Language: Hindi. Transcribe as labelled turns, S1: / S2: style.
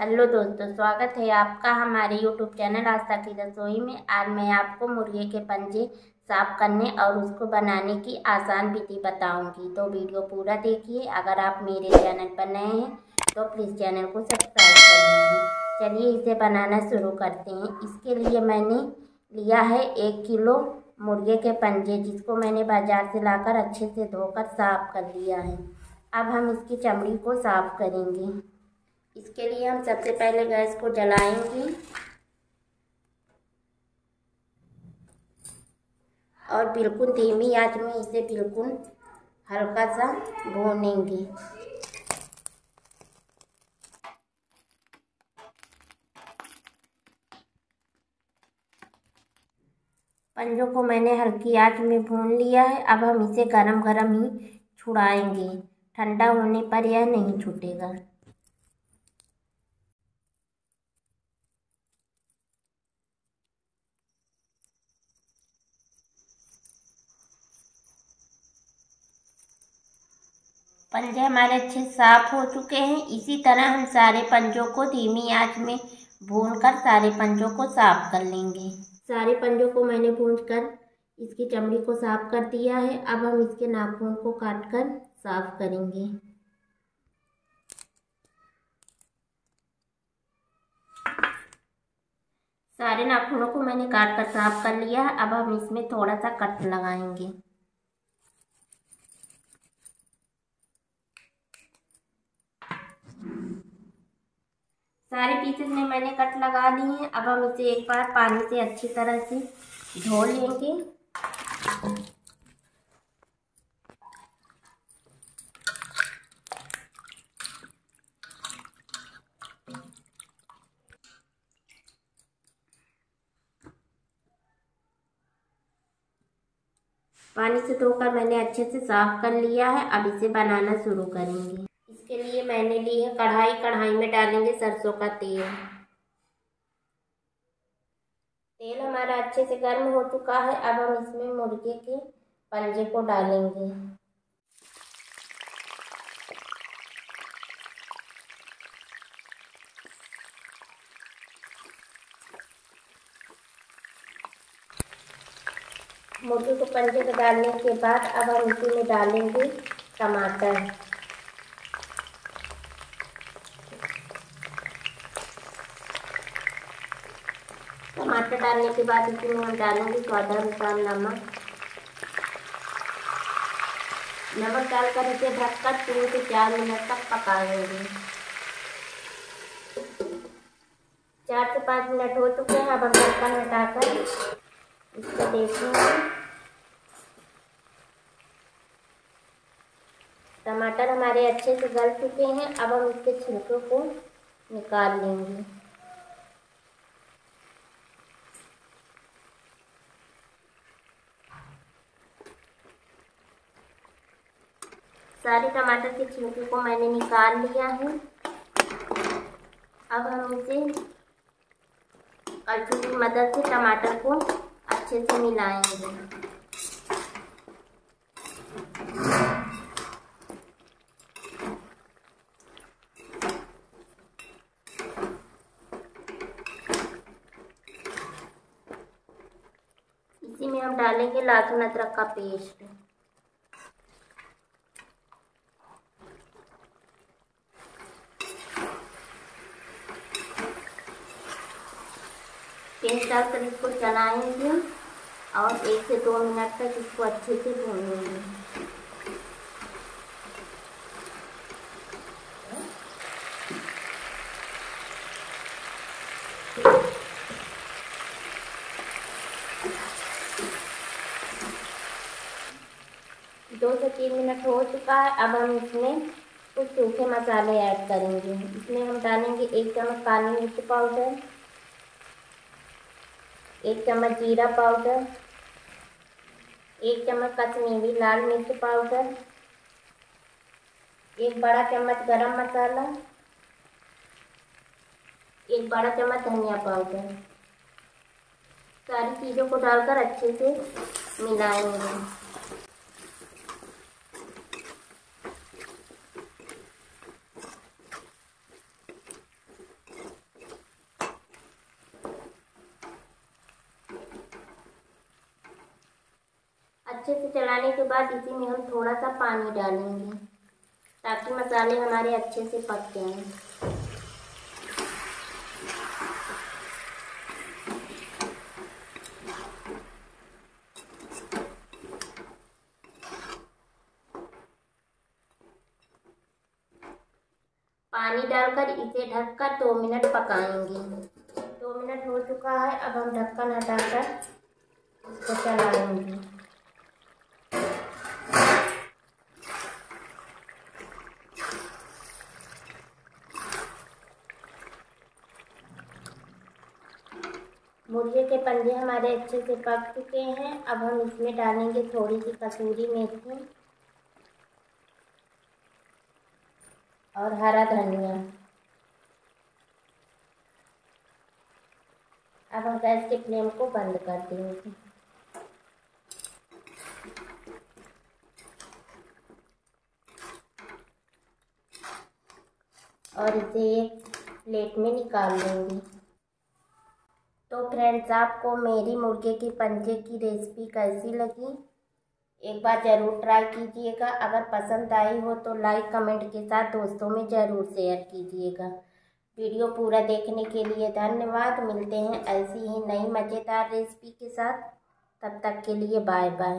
S1: हेलो दोस्तों, स्वागत है आपका हमारे यूट्यूब चैनल आस्था की रसोई में। आज मैं आपको मुर्गे के पंजे साफ़ करने और उसको बनाने की आसान विधि बताऊँगी। तो वीडियो पूरा देखिए, अगर आप मेरे चैनल पर नए हैं तो प्लीज़ चैनल को सब्सक्राइब कर लीजिए। चलिए इसे बनाना शुरू करते हैं। इसके लिए मैंने लिया है एक किलो मुर्गे के पंजे, जिसको मैंने बाज़ार से लाकर अच्छे से धोकर साफ़ कर लिया है। अब हम इसकी चमड़ी को साफ़ करेंगे। इसके लिए हम सबसे पहले गैस को जलाएँगे। और बिल्कुल धीमी आँच में इसे बिल्कुल हल्का सा भूनेंगे। पंजों को मैंने हल्की आँच में भून लिया है। अब हम इसे गरम गरम ही छुड़ाएँगे। ठंडा होने पर यह नहीं छूटेगा। पंजे हमारे अच्छे साफ़ हो चुके हैं। इसी तरह हम सारे पंजों को धीमी आँच में भून कर सारे पंजों को साफ़ कर लेंगे। सारे पंजों को मैंने भून कर इसकी चमड़ी को साफ़ कर दिया है। अब हम इसके नाखून को काट कर साफ़ करेंगे। सारे नाखूनों को मैंने काट कर साफ़ कर लिया है। अब हम इसमें थोड़ा सा कट लगाएँगे। सारे पीसेस में मैंने कट लगा ली हैं। अब हम इसे एक बार पानी से अच्छी तरह से धो लेंगे। पानी से धोकर मैंने अच्छे से साफ़ कर लिया है। अब इसे बनाना शुरू करेंगे। मैंने ली है। कढ़ाई कढ़ाई में डालेंगे सरसों का तेल। तेल हमारा अच्छे से गर्म हो चुका है। अब हम इसमें मुर्गे के पंजे को डालेंगे। मुर्गे को पंजे को डालने के बाद अब हम इसी में डालेंगे टमाटर। डालने के बाद इसमें हम डालेंगे स्वाद अनुसार नमक। नमक डालकर इसे ढककर तीन से चार मिनट तक पकाएँगे चार से पाँच मिनट हो चुके हैं, अब हम ढक्कन हटाकर इसको देखेंगे। टमाटर हमारे अच्छे से गल चुके हैं, अब हम इसके छिलकों को निकाल लेंगे। सारे टमाटर के छिलके को मैंने निकाल लिया है। अब हम इसे कलछुल की मदद से टमाटर को अच्छे से मिलाएँगे। इसी में हम डालेंगे लहसुन अदरक का पेस्ट। पेस्ट डालकर इसको चलाएँगे और एक से दो मिनट तक इसको अच्छे से भूनेंगे दो से तीन मिनट हो चुका है, अब हम इसमें कुछ सूखे मसाले ऐड करेंगे। इसमें हम डालेंगे एक चम्मच काली मिर्च पाउडर एक चम्मच जीरा पाउडर, एक चम्मच कश्मीरी लाल मिर्च पाउडर, एक बड़ा चम्मच गरम मसाला, एक बड़ा चम्मच धनिया पाउडर। सारी चीज़ों को डालकर अच्छे से मिलाएँगे। अच्छे से चलाने के बाद इसी में हम थोड़ा सा पानी डालेंगे, ताकि मसाले हमारे अच्छे से पक जाएँ। पानी डालकर इसे ढककर दो मिनट पकाएँगे। दो मिनट हो चुका है, अब हम ढक्कन हटाकर इसको चलाएँगे। मुर्गे के पंजे हमारे अच्छे से पक चुके हैं। अब हम इसमें डालेंगे थोड़ी सी कसूरी मेथी और हरा धनिया। अब हम गैस के फ्लेम को बंद कर देंगे। और इसे प्लेट में निकाल लेंगे फ्रेंड्स आपको मेरी मुर्गे के पंजे की रेसिपी कैसी लगी? एक बार ज़रूर ट्राई कीजिएगा। अगर पसंद आई हो तो लाइक कमेंट के साथ दोस्तों में ज़रूर शेयर कीजिएगा। वीडियो पूरा देखने के लिए धन्यवाद। मिलते हैं ऐसी ही नई मज़ेदार रेसिपी के साथ। तब तक के लिए बाय बाय